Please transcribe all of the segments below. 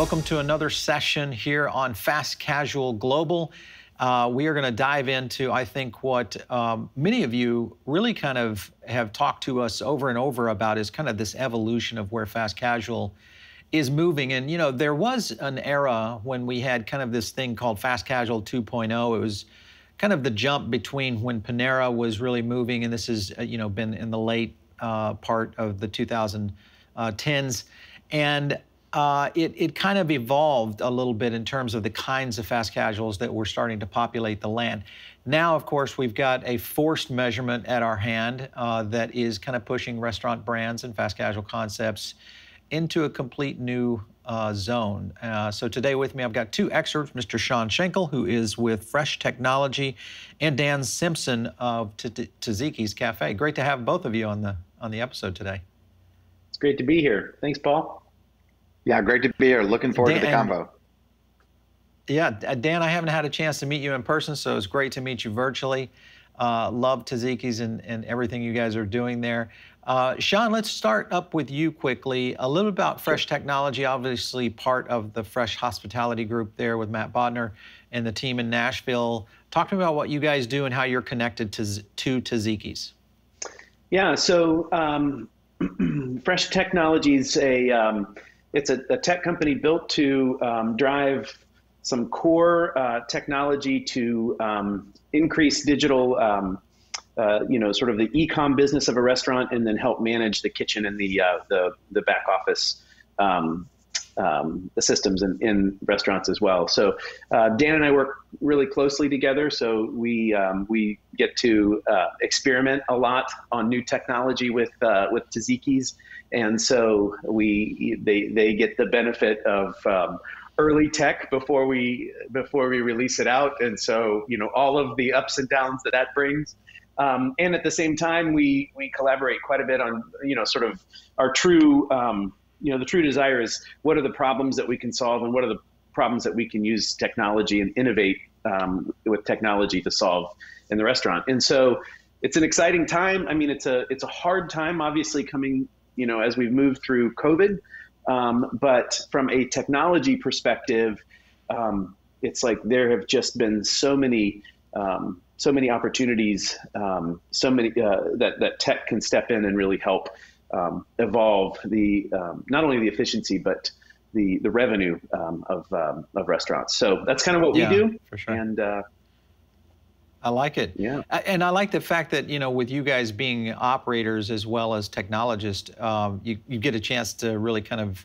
Welcome to another session here on Fast Casual Global. Uh, we are going to dive into, I think, what um, many of you really kind of have talked to us over and over about is kind of this evolution of where fast casual is moving. And, you know, there was an era when we had kind of this thing called fast casual 2.0. It was kind of the jump between when Panera was really moving, and this has, uh, you know, been in the late uh, part of the 2010s. Uh, and uh, it, it kind of evolved a little bit in terms of the kinds of fast casuals that were starting to populate the land. Now, of course, we've got a forced measurement at our hand uh, that is kind of pushing restaurant brands and fast casual concepts into a complete new uh, zone. Uh, so today with me, I've got two experts, Mr. Shaun Shankel, who is with Fresh Technology, and Dan Simpson of Taziki's Cafe. Great to have both of you on the on the episode today. It's great to be here. Thanks, Paul. Yeah, great to be here. Looking forward Dan, to the combo. Yeah, Dan, I haven't had a chance to meet you in person, so it's great to meet you virtually. Uh, love Taziki's and, and everything you guys are doing there. Uh, Shaun, let's start up with you quickly. A little about Fresh Technology, obviously part of the Fresh Hospitality Group there with Matt Bodner and the team in Nashville. Talk to me about what you guys do and how you're connected to, to Taziki's. Yeah, so um, Fresh Technology is a um, it's a, a tech company built to um, drive some core uh, technology to um, increase digital, um, uh, you know, sort of the e-com business of a restaurant, and then help manage the kitchen and the uh, the, the back office. Um, um, the systems in, in, restaurants as well. So uh, Dan and I work really closely together. So we um, we get to uh, experiment a lot on new technology with uh, with Taziki's and so we they they get the benefit of um, early tech before we before we release it out, and so you know all of the ups and downs that that brings. Um, and at the same time, we we collaborate quite a bit on you know sort of our true um, you know the true desire is what are the problems that we can solve and what are the problems that we can use technology and innovate um, with technology to solve in the restaurant. And so it's an exciting time. I mean, it's a it's a hard time, obviously, coming you know, as we've moved through COVID. Um, but from a technology perspective, um, it's like there have just been so many, um, so many opportunities, um, so many uh, that that tech can step in and really help um, evolve the um, not only the efficiency but the the revenue of of restaurants. So that's kind of what yeah, we do. For sure. And uh, I like it. Yeah. And I like the fact that, you know, with you guys being operators as well as technologists, um, you, you get a chance to really kind of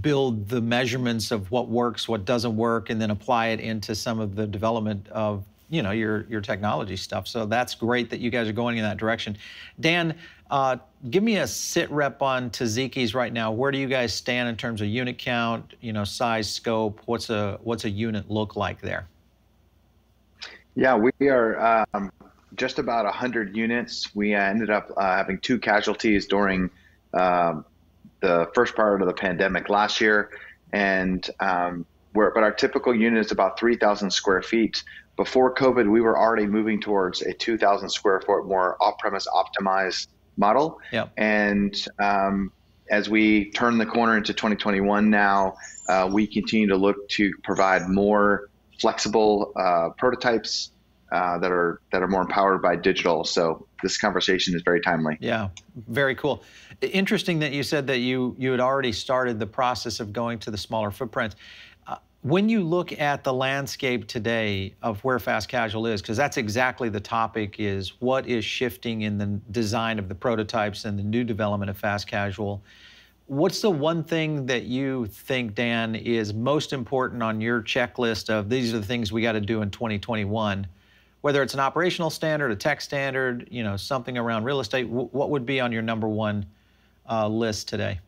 build the measurements of what works, what doesn't work, and then apply it into some of the development of, you know, your, your technology stuff. So that's great that you guys are going in that direction. Dan, uh, give me a sit rep on Taziki's right now. Where do you guys stand in terms of unit count, you know, size, scope? What's a, what's a unit look like there? Yeah, we are um, just about 100 units. We ended up uh, having two casualties during um, the first part of the pandemic last year. And um, but our typical unit is about 3,000 square feet. Before COVID, we were already moving towards a 2,000 square foot more off-premise optimized model. Yep. And um, as we turn the corner into 2021 now, uh, we continue to look to provide more flexible uh, prototypes uh, that are that are more empowered by digital. So this conversation is very timely. Yeah, very cool. Interesting that you said that you you had already started the process of going to the smaller footprints. Uh, when you look at the landscape today of where fast casual is, because that's exactly the topic is what is shifting in the design of the prototypes and the new development of fast casual. What's the one thing that you think, Dan, is most important on your checklist of these are the things we got to do in 2021? Whether it's an operational standard, a tech standard, you know, something around real estate, what would be on your number one uh, list today?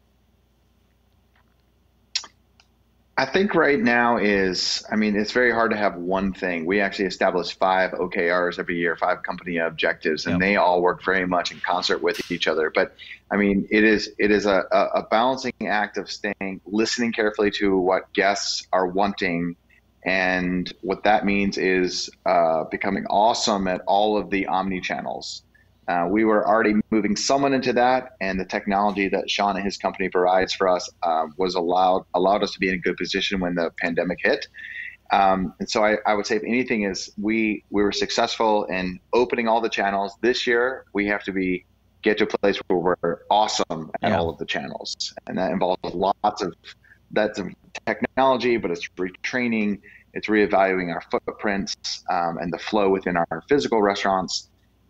I think right now is, I mean, it's very hard to have one thing. We actually establish five OKRs every year, five company objectives, and yep. they all work very much in concert with each other. But I mean, it is it is a, a balancing act of staying, listening carefully to what guests are wanting, and what that means is uh, becoming awesome at all of the omni channels. Uh, we were already moving someone into that, and the technology that Shaun and his company provides for us um, was allowed allowed us to be in a good position when the pandemic hit. Um, and so I, I, would say, if anything, is we we were successful in opening all the channels. This year, we have to be get to a place where we're awesome at yeah. all of the channels, and that involves lots of that's technology, but it's retraining, it's reevaluating our footprints um, and the flow within our physical restaurants.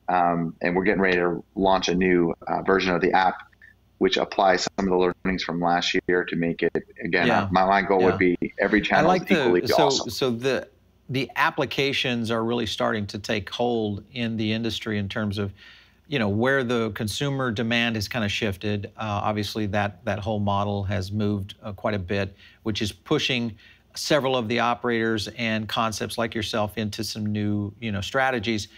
Um, and we're getting ready to launch a new uh, version of the app, which applies some of the learnings from last year to make it again. Yeah. Uh, my, my goal yeah. would be every channel I like the, equally so, awesome. So the the applications are really starting to take hold in the industry in terms of you know where the consumer demand has kind of shifted. Uh, obviously, that that whole model has moved uh, quite a bit, which is pushing several of the operators and concepts like yourself into some new you know strategies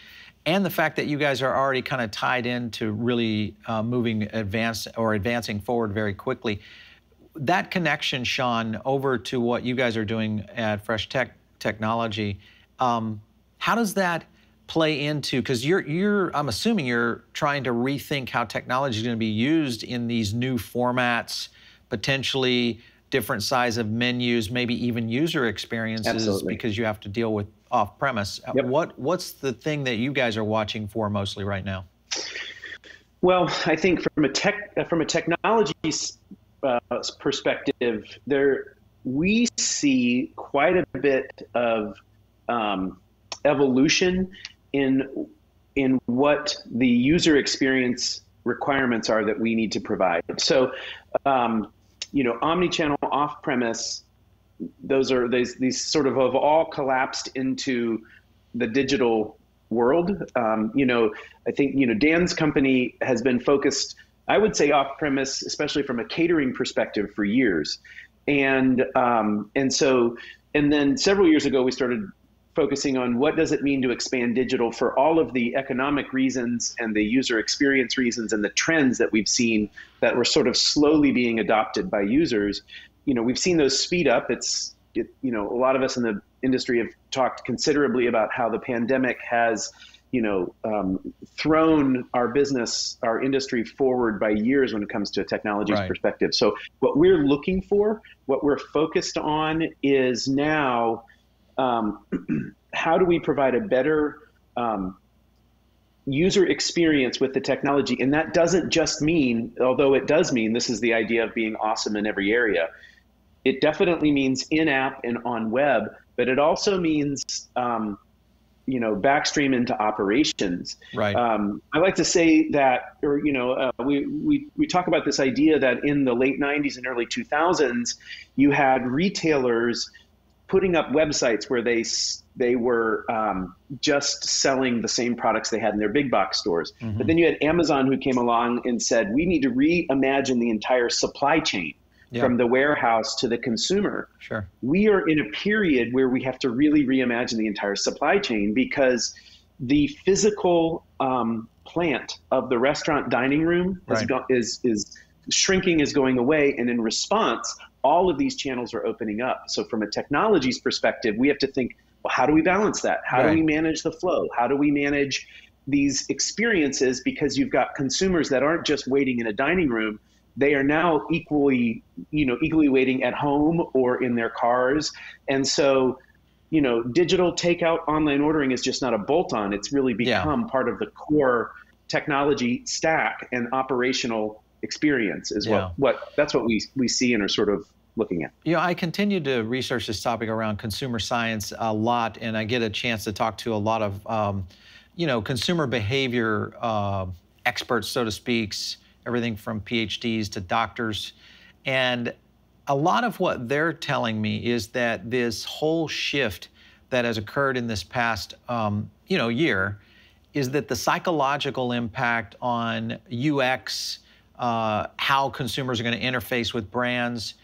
and the fact that you guys are already kind of tied into really uh, moving advance or advancing forward very quickly. That connection, Shaun, over to what you guys are doing at Fresh Tech Technology, um, how does that play into? Because you're you're I'm assuming you're trying to rethink how technology is going to be used in these new formats, potentially different size of menus, maybe even user experiences, Absolutely. because you have to deal with off premise. Uh, yep. What what's the thing that you guys are watching for mostly right now? Well, I think from a tech uh, from a technology uh, perspective, there we see quite a bit of um, evolution in in what the user experience requirements are that we need to provide. So, um, you know, omni-channel off-premise those are these these sort of have all collapsed into the digital world. Um, you know, I think you know Dan's company has been focused, I would say, off premise, especially from a catering perspective, for years, and um, and so and then several years ago we started focusing on what does it mean to expand digital for all of the economic reasons and the user experience reasons and the trends that we've seen that were sort of slowly being adopted by users you know, we've seen those speed up. It's, it, you know, a lot of us in the industry have talked considerably about how the pandemic has, you know, um, thrown our business, our industry forward by years when it comes to a technology's right. perspective. So what we're looking for, what we're focused on is now, um, how do we provide a better um, user experience with the technology? And that doesn't just mean, although it does mean this is the idea of being awesome in every area it definitely means in-app and on web, but it also means um, you know backstream into operations. Right. Um, I like to say that, or you know, uh, we we we talk about this idea that in the late '90s and early 2000s, you had retailers putting up websites where they they were um, just selling the same products they had in their big box stores. Mm-hmm. But then you had Amazon who came along and said, we need to reimagine the entire supply chain yeah. from the warehouse to the consumer. Sure. We are in a period where we have to really reimagine the entire supply chain because the physical um, plant of the restaurant dining room right. go- is is shrinking is going away and in response all of these channels are opening up so from a technologies perspective we have to think well how do we balance that how right. do we manage the flow how do we manage these experiences because you've got consumers that aren't just waiting in a dining room they are now equally, you know, equally waiting at home or in their cars. And so, you know, digital takeout online ordering is just not a bolt on. It's really become yeah. part of the core technology stack and operational experience is yeah. what, what that's what we, we see and are sort of looking at. You know, I continue to research this topic around consumer science a lot, and I get a chance to talk to a lot of, um, you know, consumer behavior uh, experts, so to speak, everything from PhDs to doctors. And a lot of what they're telling me is that this whole shift that has occurred in this past um, you know, year is that the psychological impact on UX, uh, how consumers are going to interface with brands,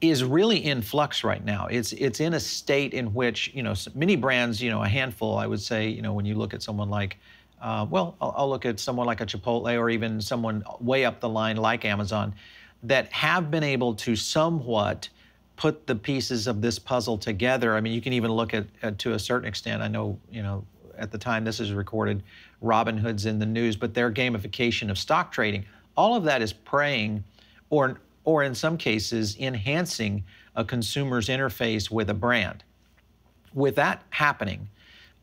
is really in flux right now. It's it's in a state in which you know many brands, you know, a handful, I would say, you know, when you look at someone like uh, well, I'll, I'll, look at someone like a Chipotle or even someone way up the line like Amazon that have been able to somewhat put the pieces of this puzzle together. I mean, you can even look at, at to a certain extent. I know, you know, at the time this is recorded, Robinhood's in the news, but their gamification of stock trading, all of that is praying or, or in some cases, enhancing a consumer's interface with a brand. With that happening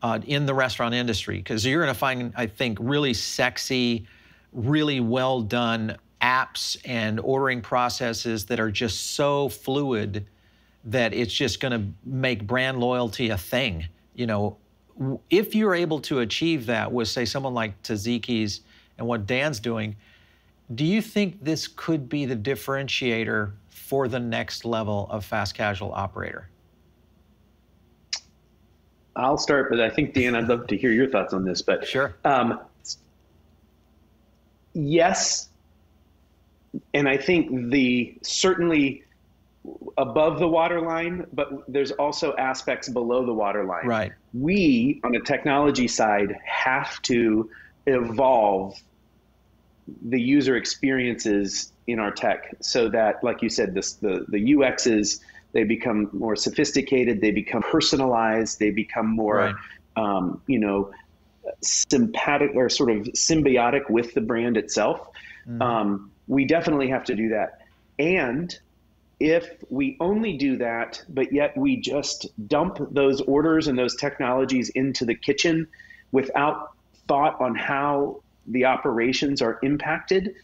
uh, in the restaurant industry, because you're going to find, I think, really sexy, really well done apps and ordering processes that are just so fluid that it's just going to make brand loyalty a thing. You know, if you're able to achieve that with, say, someone like Taziki's and what Dan's doing, do you think this could be the differentiator for the next level of fast casual operator? I'll start, but I think Dan, I'd love to hear your thoughts on this. But sure, um, yes, and I think the certainly above the waterline, but there's also aspects below the waterline. Right. We on the technology side have to evolve the user experiences in our tech so that, like you said, this, the the UXs they become more sophisticated, they become personalized, they become more, right. um, you know, sympathetic or sort of symbiotic with the brand itself. Mm-hmm. Um, we definitely have to do that, and if we only do that, but yet we just dump those orders and those technologies into the kitchen without thought on how the operations are impacted,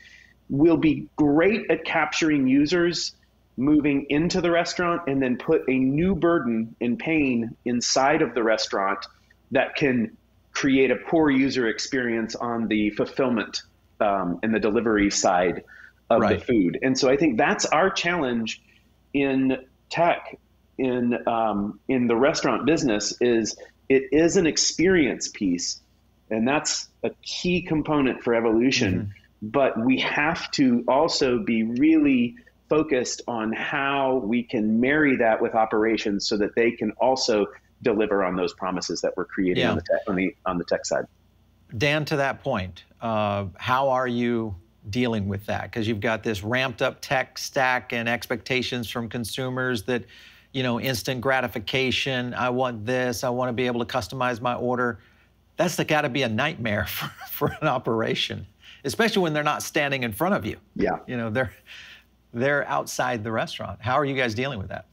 we'll be great at capturing users moving into the restaurant and then put a new burden and pain inside of the restaurant that can create a poor user experience on the fulfillment um, and the delivery side of right. the food. And so I think that's our challenge in tech in um, in the restaurant business is it is an experience piece, and that's a key component for evolution. Mm-hmm. But we have to also be really focused on how we can marry that with operations so that they can also deliver on those promises that we're creating yeah. on the tech, on the on the tech side. Dan, to that point, uh, how are you dealing with that because you've got this ramped up tech stack and expectations from consumers that you know instant gratification i want this i want to be able to customize my order that's got to be a nightmare for, for an operation especially when they're not standing in front of you. Yeah. You know they're they're outside the restaurant. How are you guys dealing with that?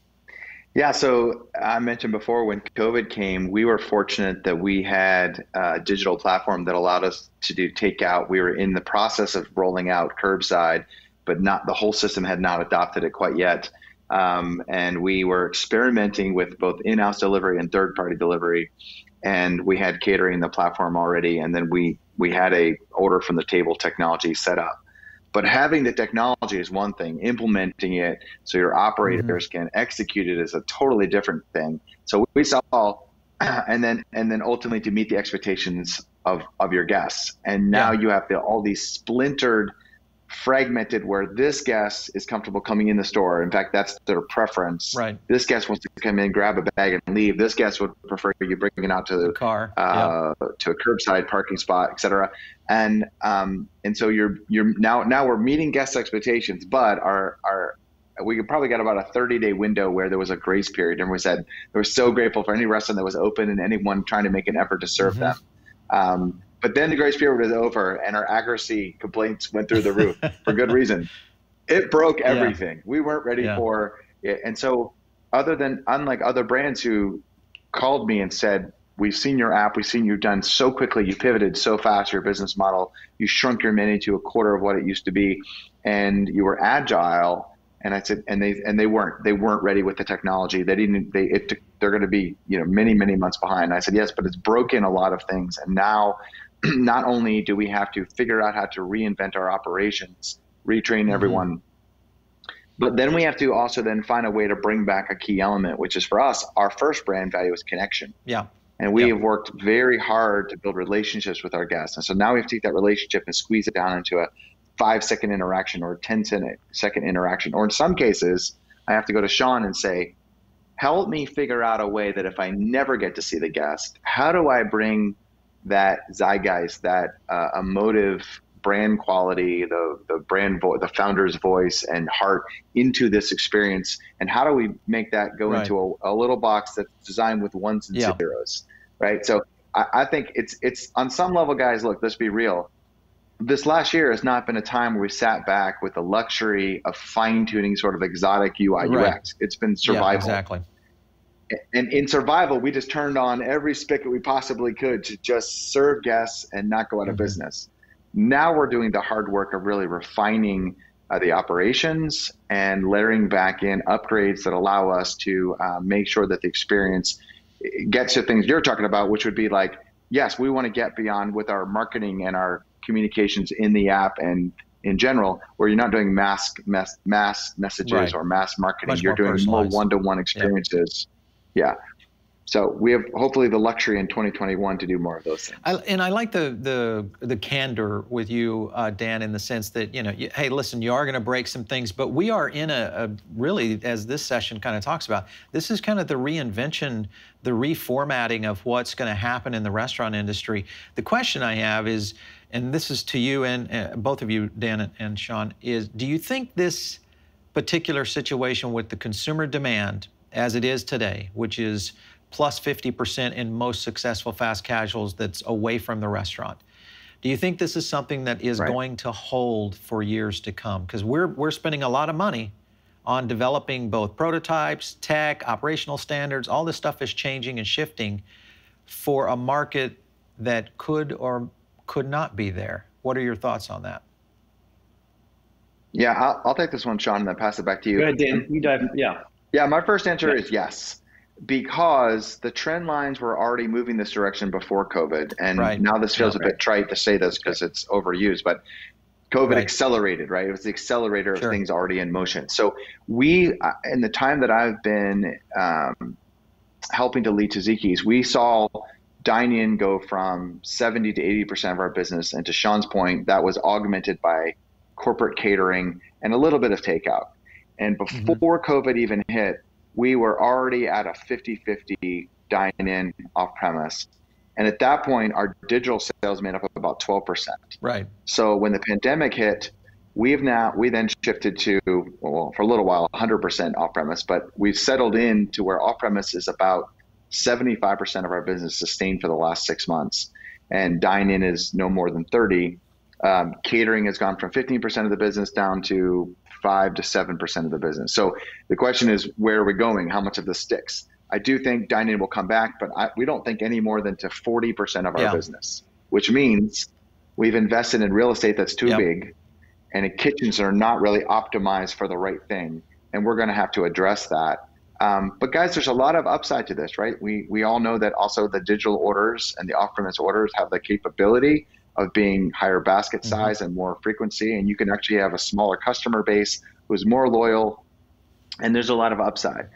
Yeah, so I mentioned before when COVID came, we were fortunate that we had a digital platform that allowed us to do takeout. We were in the process of rolling out curbside, but not the whole system had not adopted it quite yet. Um, and we were experimenting with both in-house delivery and third-party delivery, and we had catering the platform already. And then we we had a order from the table technology set up. But having the technology is one thing, implementing it so your operators mm-hmm. can execute it is a totally different thing. So we saw, and then and then ultimately to meet the expectations of of your guests. And now yeah. you have the, all these splintered fragmented where this guest is comfortable coming in the store. In fact, that's their preference. Right. This guest wants to come in, grab a bag, and leave. This guest would prefer you bring it out to the, car, uh, yep. to a curbside parking spot, etc. And um, and so you're you're now now we're meeting guest expectations, but our our we probably got about a 30 day window where there was a grace period, and we said we were so grateful for any restaurant that was open and anyone trying to make an effort to serve mm-hmm. them. Um, but then the grace period was over, and our accuracy complaints went through the roof for good reason. It broke everything. Yeah. We weren't ready yeah. for it, and so other than unlike other brands who called me and said, "We've seen your app. We've seen you done so quickly. You pivoted so fast your business model. You shrunk your menu to a quarter of what it used to be, and you were agile." And I said, and they and they weren't they weren't ready with the technology. They didn't. They it, they're going to be you know many many months behind. And I said yes, but it's broken a lot of things, and now not only do we have to figure out how to reinvent our operations, retrain mm-hmm. everyone, but then we have to also then find a way to bring back a key element, which is for us, our first brand value is connection. Yeah. And we yeah. have worked very hard to build relationships with our guests. And so now we have to take that relationship and squeeze it down into a five second interaction or a 10 second interaction. Or in some cases, I have to go to Shaun and say, help me figure out a way that if I never get to see the guest, how do I bring that zeitgeist, that uh, emotive brand quality, the the brand vo- the founder's voice and heart into this experience, and how do we make that go right. into a, a, little box that's designed with ones and yeah. zeros, right? So I, I think it's it's on some level, guys. Look, let's be real. This last year has not been a time where we sat back with the luxury of fine tuning sort of exotic UI right. UX. It's been survival. Yeah, exactly. And in survival, we just turned on every spigot we possibly could to just serve guests and not go out of mm-hmm. business. Now we're doing the hard work of really refining uh, the operations and layering back in upgrades that allow us to uh, make sure that the experience gets to things you're talking about, which would be like, yes, we want to get beyond with our marketing and our communications in the app and in general, where you're not doing mass mass, mass messages right. or mass marketing. Much you're more doing more one-to-one experiences. Yeah. so we have hopefully the luxury in 2021 to do more of those things. I, and I like the the the candor with you, uh, Dan, in the sense that you know, you, hey, listen, you are going to break some things, but we are in a, a really, as this session kind of talks about, this is kind of the reinvention, the reformatting of what's going to happen in the restaurant industry. The question I have is, and this is to you and uh, both of you, Dan and, and Shaun, is do you think this particular situation with the consumer demand as it is today, which is plus 50% in most successful fast casuals that's away from the restaurant. Do you think this is something that is right. going to hold for years to come? Because we're, we're spending a lot of money on developing both prototypes, tech, operational standards. All this stuff is changing and shifting for a market that could or could not be there. What are your thoughts on that? Yeah, I'll, I'll take this one, Shaun, and then pass it back to you. Go ahead, Dan. You dive. Yeah. Yeah, my first answer is yes because the trend lines were already moving this direction before COVID. And right. now this feels yeah, a bit trite to say this because it's overused, but COVID right. accelerated, right? It was the accelerator sure. of things already in motion. So we, uh, in the time that I've been um, helping to lead Taziki's, we saw dine-in go from 70 to 80% of our business. And to Shaun's point, that was augmented by corporate catering and a little bit of takeout. And mm-hmm. before mm-hmm. COVID even hit, we were already at a 50 50 dine in off premise. And at that point, our digital sales made up about 12%. Right. So when the pandemic hit, we've now, we then shifted to, well, for a little while, 100% off premise, but we've settled in to where off premise is about 75% of our business sustained for the last six months. And dine in is no more than 30. Um, catering has gone from 15% of the business down to five to seven percent of the business. So the question is, where are we going? How much of this sticks? I do think dining will come back, but I, we don't think any more than to 40% of our yeah. business, which means we've invested in real estate that's too yep. big and kitchens are not really optimized for the right thing. And we're going to have to address that. Um, but guys, there's a lot of upside to this, right? We, we all know that also the digital orders and the off-premise orders have the capability of being higher basket mm-hmm. size mm-hmm. and more frequency. And you can actually have a smaller customer base who's more loyal. And there's a lot of upside.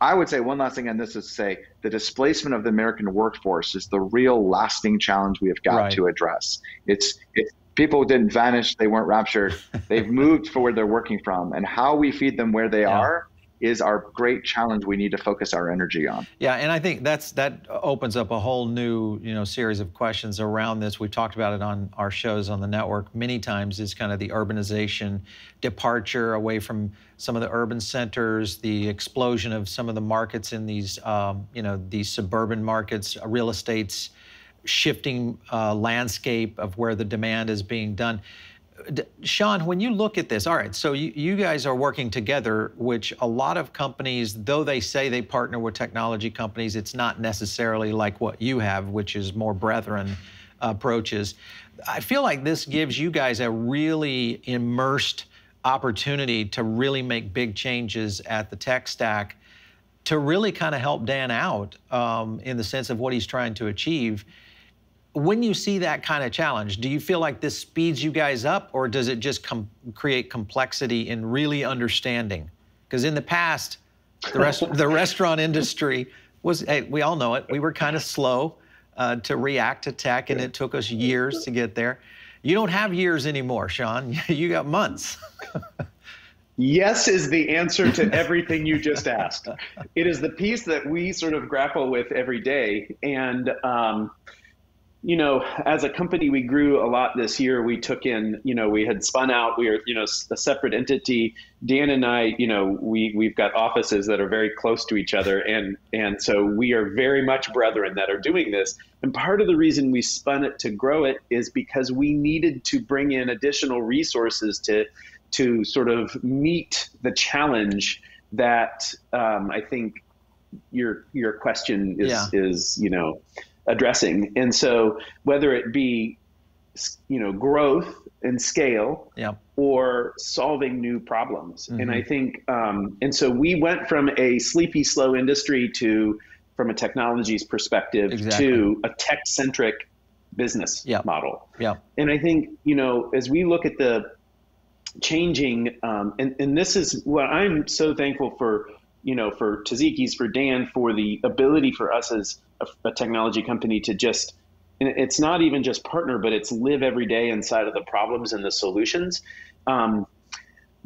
I would say one last thing on this is to say the displacement of the American workforce is the real lasting challenge we have got right. to address. It's, it's people didn't vanish, they weren't raptured. They've moved for where they're working from, and how we feed them where they yeah. are is our great challenge we need to focus our energy on. Yeah, and I think that's that opens up a whole new, you know, series of questions around this. We've talked about it on our shows on the network many times is kind of the urbanization departure away from some of the urban centers, the explosion of some of the markets in these um, you know, these suburban markets, real estate's shifting uh, landscape of where the demand is being done. Shaun, when you look at this, all right, so you, you, guys are working together, which a lot of companies, though they say they partner with technology companies, it's not necessarily like what you have, which is more brethren approaches. I feel like this gives you guys a really immersed opportunity to really make big changes at the tech stack to really kind of help Dan out um, in the sense of what he's trying to achieve when you see that kind of challenge, do you feel like this speeds you guys up or does it just com create complexity in really understanding? Because in the past, the, rest the restaurant industry was, hey, we all know it, we were kind of slow uh, to react to tech and it took us years to get there. You don't have years anymore, Shaun. you got months. Yes is the answer to everything you just asked. It is the piece that we sort of grapple with every day. And um, you know, as a company, we grew a lot this year. We took in, you know, we had spun out. We are, you know, a separate entity. Dan and I, you know, we we've got offices that are very close to each other, and and so we are very much brethren that are doing this. And part of the reason we spun it to grow it is because we needed to bring in additional resources to to sort of meet the challenge that um, I think your your question is yeah. is you know addressing. And so whether it be you know growth and scale yeah. or solving new problems mm-hmm. and i think um, and so we went from a sleepy slow industry to from a technologies perspective exactly. to a tech centric business yeah. model yeah and i think you know as we look at the changing um, and, and this is what i'm so thankful for you know for Taziki's, for dan for the ability for us as a, a technology company to just it's not even just partner, but it's live every day inside of the problems and the solutions, um,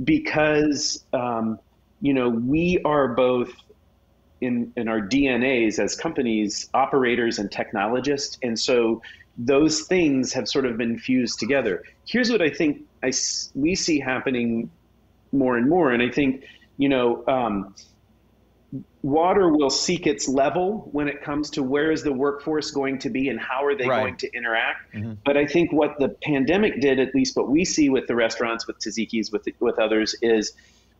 because um, you know we are both in in our DNAs as companies, operators and technologists, and so those things have sort of been fused together. Here's what I think I we see happening more and more, and I think you know. Um, water will seek its level when it comes to where is the workforce going to be and how are they right. going to interact. Mm-hmm. But I think what the pandemic did, at least what we see with the restaurants, with Taziki's, with with others, is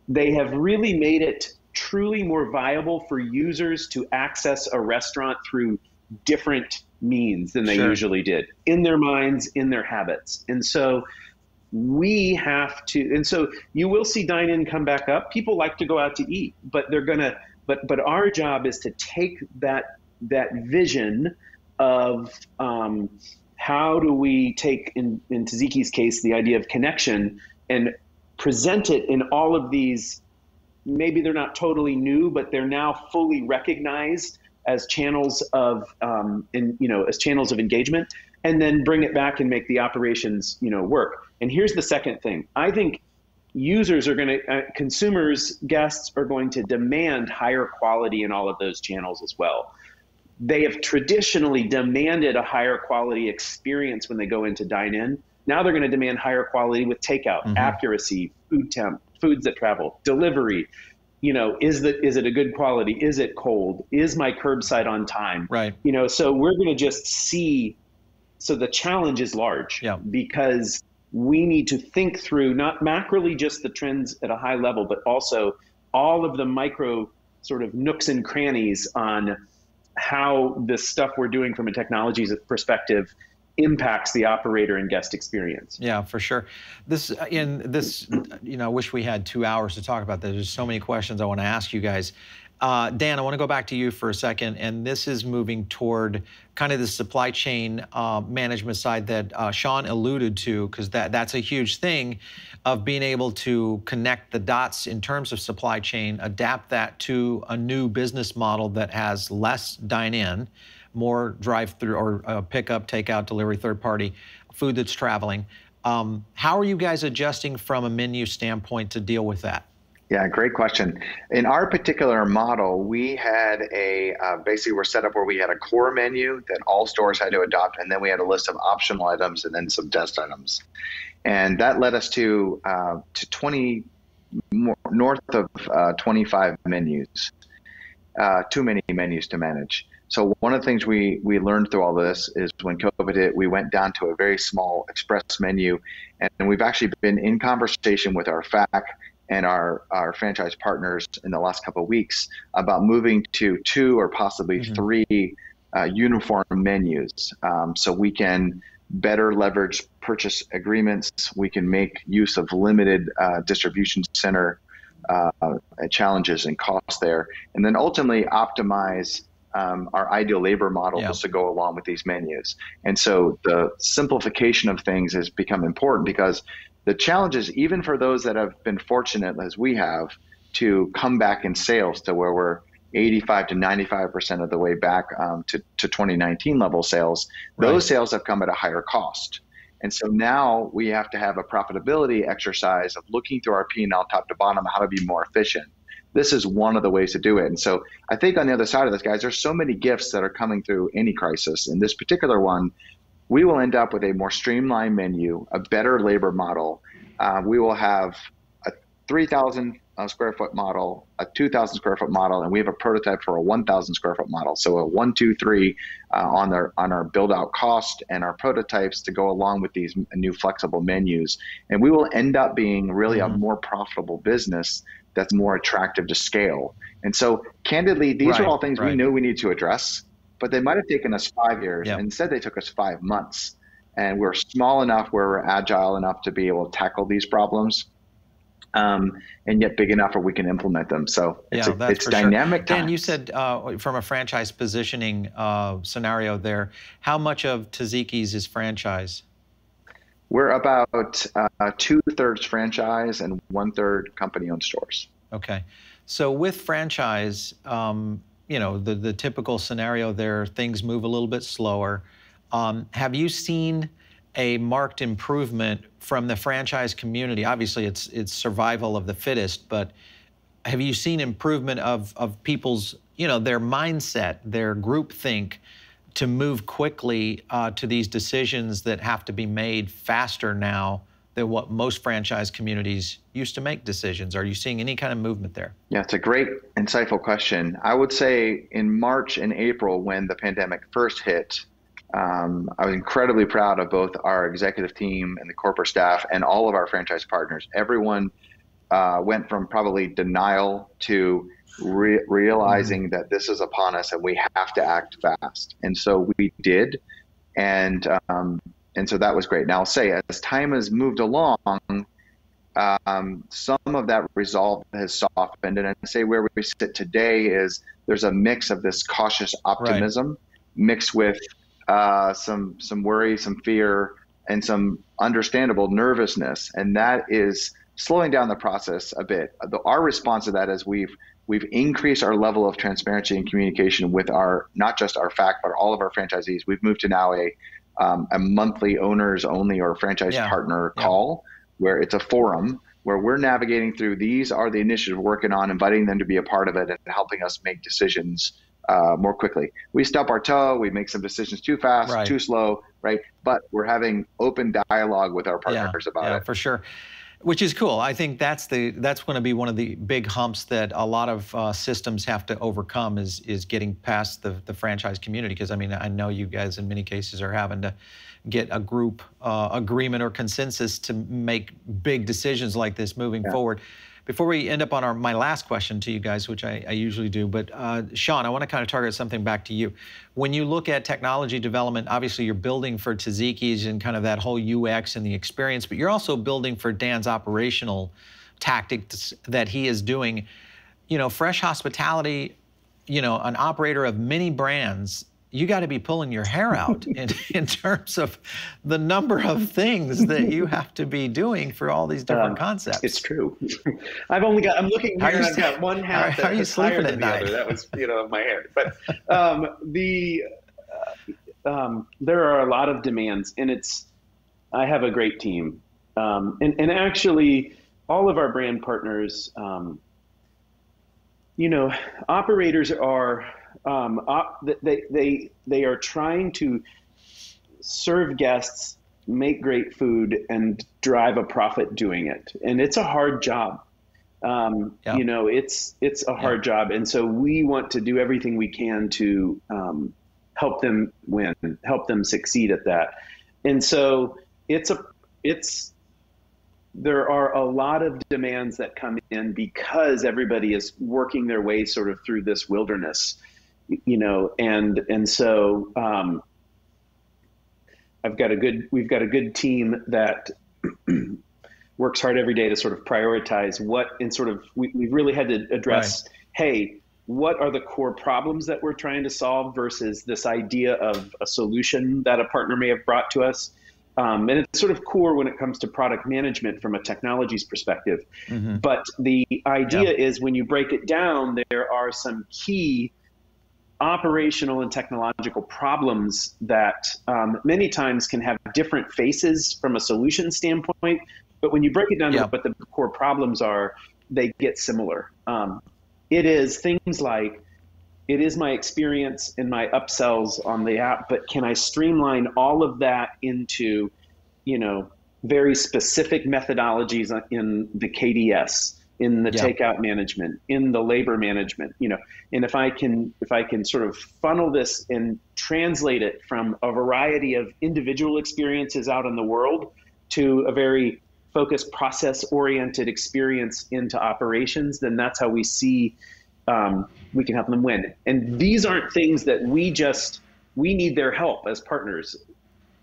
they have really made it truly more viable for users to access a restaurant through different means than they sure. usually did in their minds, in their habits. And so we have to and so you will see dine in come back up people like to go out to eat but they're going to but but our job is to take that that vision of um, how do we take in in Taziki's case the idea of connection and present it in all of these maybe they're not totally new but they're now fully recognized as channels of um, in, you know as channels of engagement and then bring it back and make the operations you know work. And here's the second thing. I think users are going to, uh, consumers, guests are going to demand higher quality in all of those channels as well. They have traditionally demanded a higher quality experience when they go into dine in. Now they're going to demand higher quality with takeout, mm-hmm. accuracy, food temp, foods that travel, delivery. You know, is that is it a good quality? Is it cold? Is my curbside on time? Right. You know, so we're going to just see. So the challenge is large yeah. because we need to think through not macroly just the trends at a high level, but also all of the micro sort of nooks and crannies on how the stuff we're doing from a technology perspective impacts the operator and guest experience. Yeah, for sure. This in this, you know, I wish we had two hours to talk about this. There's so many questions I want to ask you guys. Uh, Dan, I want to go back to you for a second, and this is moving toward kind of the supply chain uh, management side that uh, Shaun alluded to, because that, that's a huge thing of being able to connect the dots in terms of supply chain, adapt that to a new business model that has less dine-in, more drive-through or uh, pickup, takeout, delivery, third-party food that's traveling. Um, how are you guys adjusting from a menu standpoint to deal with that? Yeah, great question. In our particular model, we had a uh, basically we're set up where we had a core menu that all stores had to adopt, and then we had a list of optional items and then some test items, and that led us to uh, to 20 more, north of uh, 25 menus. Uh, too many menus to manage. So one of the things we we learned through all this is when COVID hit, we went down to a very small express menu, and we've actually been in conversation with our FAC and our, our franchise partners in the last couple of weeks about moving to two or possibly mm-hmm. three uh, uniform menus um, so we can better leverage purchase agreements. We can make use of limited uh, distribution center uh, challenges and costs there, and then ultimately optimize um, our ideal labor model yeah. to go along with these menus. And so the simplification of things has become important because the challenge is even for those that have been fortunate as we have to come back in sales to where we're 85 to 95 percent of the way back um, to, to 2019 level sales right. those sales have come at a higher cost. And so now we have to have a profitability exercise of looking through our p&l top to bottom how to be more efficient. This is one of the ways to do it. And so i think on the other side of this guys there's so many gifts that are coming through any crisis. And this particular one we will end up with a more streamlined menu, a better labor model. Uh, we will have a 3,000 uh, square foot model, a 2,000 square foot model, and we have a prototype for a 1,000 square foot model. So a one, two, three uh, on our on our build out cost and our prototypes to go along with these new flexible menus, and we will end up being really mm-hmm. a more profitable business that's more attractive to scale. And so, candidly, these right, are all things right. we knew we need to address, but they might have taken us five years. Yep. Instead, they took us five months. And we're small enough where we're agile enough to be able to tackle these problems um, and yet big enough where we can implement them. So it's, yeah, a, it's dynamic. Sure. Dan, you said uh, from a franchise positioning uh, scenario there, how much of Taziki's is franchise? We're about uh, two thirds franchise and one third company owned stores. Okay. So with franchise, um, you know, the, the typical scenario there, things move a little bit slower. Um, have you seen a marked improvement from the franchise community? Obviously, it's it's survival of the fittest, but have you seen improvement of of people's you know their mindset, their group think to move quickly uh, to these decisions that have to be made faster now than what most franchise communities used to make decisions? Are you seeing any kind of movement there? Yeah, it's a great, insightful question. I would say in March and April, when the pandemic first hit, um, I was incredibly proud of both our executive team and the corporate staff and all of our franchise partners. Everyone uh, went from probably denial to re- realizing that this is upon us and we have to act fast. And so we did, and um, and so that was great. Now I'll say, as time has moved along, um, some of that resolve has softened, and I say where we sit today is there's a mix of this cautious optimism right. mixed with uh, some some worry, some fear, and some understandable nervousness, and that is slowing down the process a bit. The, our response to that is we've we've increased our level of transparency and communication with our not just our FAC but all of our franchisees. We've moved to now a um, a monthly owners only or franchise yeah. partner yeah. call where it's a forum where we're navigating through these are the initiatives we're working on, inviting them to be a part of it and helping us make decisions uh, more quickly. We stub our toe, we make some decisions too fast, right. too slow, right? But we're having open dialogue with our partners yeah, about yeah, it. For sure. Which is cool. I think that's the that's going to be one of the big humps that a lot of uh, systems have to overcome is is getting past the the franchise community. Because I mean, I know you guys in many cases are having to get a group uh, agreement or consensus to make big decisions like this moving yeah. forward. Before we end up on our my last question to you guys, which I, I usually do, but uh, Shaun, I want to kind of target something back to you. When you look at technology development, obviously you're building for Taziki's and kind of that whole UX and the experience, but you're also building for Dan's operational tactics that he is doing. You know, fresh hospitality, you know, an operator of many brands you got to be pulling your hair out in, in terms of the number of things that you have to be doing for all these different um, concepts. It's true. I've only got, I'm looking here and I've got one hat how, that's higher than the night? other. That was, you know, my hair. But um, the, uh, um, there are a lot of demands and it's, I have a great team. Um, and, and actually all of our brand partners, um, you know, operators are, um, they, they, they are trying to serve guests, make great food, and drive a profit doing it. And it's a hard job. Um, yeah. You know, it's it's a hard yeah. job, and so we want to do everything we can to um, help them win, help them succeed at that. And so it's a it's there are a lot of demands that come in because everybody is working their way sort of through this wilderness you know, and and so um, I've got a good we've got a good team that works hard every day to sort of prioritize what and sort of we, we've really had to address right. hey what are the core problems that we're trying to solve versus this idea of a solution that a partner may have brought to us um, and it's sort of core when it comes to product management from a technologies perspective mm-hmm. but the idea yeah. is when you break it down there are some key operational and technological problems that um, many times can have different faces from a solution standpoint. But when you break it down yeah. to what the core problems are, they get similar. Um, it is things like it is my experience and my upsells on the app, but can I streamline all of that into, you know, very specific methodologies in the KDS, in the yeah. takeout management, in the labor management, you know, and if I can if I can sort of funnel this and translate it from a variety of individual experiences out in the world to a very focused process oriented experience into operations, then that's how we see um, we can help them win. And these aren't things that we just we need their help as partners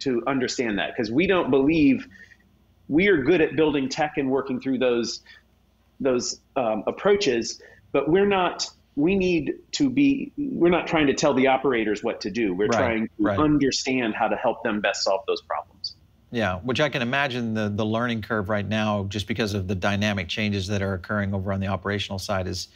to understand that because we don't believe we are good at building tech and working through those those um, approaches, but we're not. We need to be. We're not trying to tell the operators what to do. We're right, trying to right. understand how to help them best solve those problems. Yeah, which I can imagine the the learning curve right now, just because of the dynamic changes that are occurring over on the operational side, is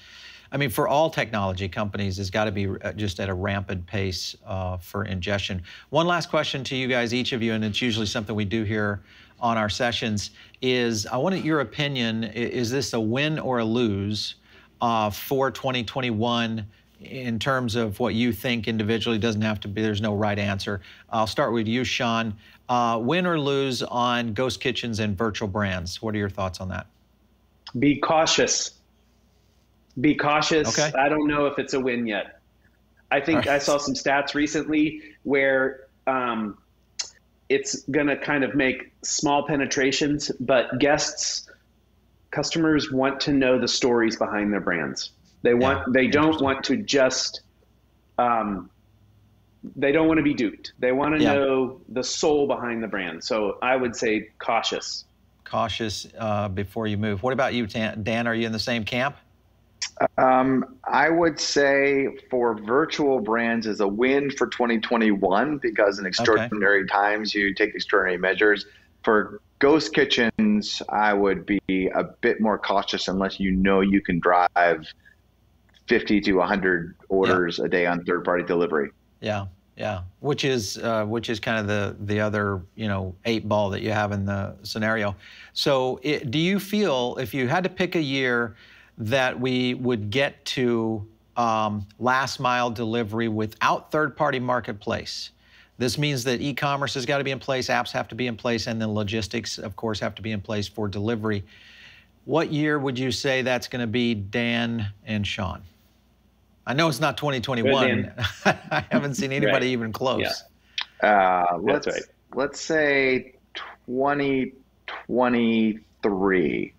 I mean, for all technology companies, it's got to be uh, just at a rampant pace uh, for ingestion. One last question to you guys, each of you, and it's usually something we do here on our sessions, is I want your opinion. Is this a win or a lose uh, for 2021 in terms of what you think individually? Doesn't have to be, there's no right answer. I'll start with you, Shaun. Uh, win or lose on ghost kitchens and virtual brands? What are your thoughts on that? Be cautious be cautious. Okay. I don't know if it's a win yet. I think right. I saw some stats recently where um, it's going to kind of make small penetrations, but guests, customers want to know the stories behind their brands. They want, yeah, they don't want to just, um, they don't want to be duped. They want to yeah. know the soul behind the brand. So I would say cautious. Cautious uh, before you move. What about you, Dan? Are you in the same camp? Um, I would say for virtual brands is a win for 2021 because in extraordinary okay. times you take extraordinary measures. For ghost kitchens, I would be a bit more cautious unless you know you can drive 50 to 100 orders yeah. a day on third party delivery. Yeah. Yeah, which is uh, which is kind of the the other you know eight ball that you have in the scenario. So, it, do you feel if you had to pick a year that we would get to um, last mile delivery without third party marketplace. This means that e commerce has got to be in place, apps have to be in place, and then logistics, of course, have to be in place for delivery. What year would you say that's going to be, Dan and Shaun? I know it's not 2021. I haven't seen anybody right. even close. Yeah. Uh, let's, right. let's say 2023.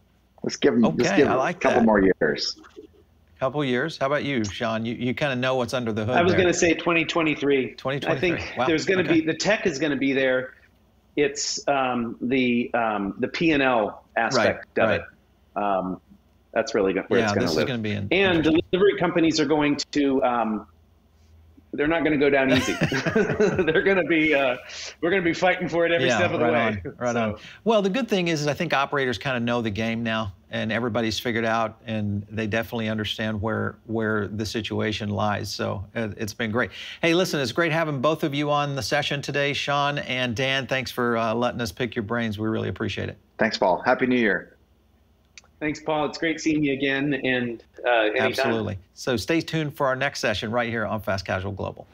Let's give them. Okay, let's give I like a couple that. more years. A Couple years. How about you, Shaun? You, you kind of know what's under the hood. I was going to say 2023. 2023. I think wow. there's going to okay. be the tech is going to be there. It's um, the um, the P and L aspect right, of right. it. Um, that's really where yeah, it's going to live. Be in, and delivery companies are going to um, they're not going to go down easy. they're going to be uh, we're going to be fighting for it every yeah, step of the way. On, right so. on. Well, the good thing is, is I think operators kind of know the game now, and everybody's figured out, and they definitely understand where where the situation lies. So uh, it's been great. Hey, listen, it's great having both of you on the session today, Shaun and Dan. Thanks for uh, letting us pick your brains. We really appreciate it. Thanks, Paul. Happy New Year. Thanks, Paul. It's great seeing you again. And uh, absolutely. So stay tuned for our next session right here on Fast Casual Global.